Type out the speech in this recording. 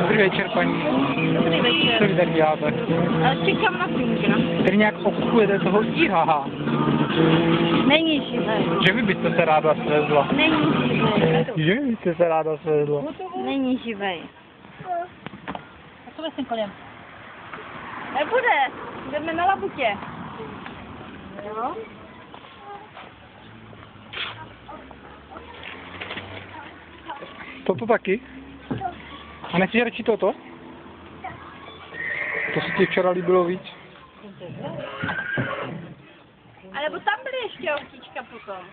Dobrý večer, paní. Dobrý Co vy večer. tady děláte? Čekám na Finka. Tady nějak obchujete toho Ihaha. Není živý. Že vy byste se ráda svezla? Není živý. Že vy byste se ráda svezla? Není živý. A co vlastně kolem? Nebude. Jdeme na labutě. Jo? Toto taky? A nechceš radši toto? To se ti včera líbilo víc? A nebo tam byly ještě ovčička potom.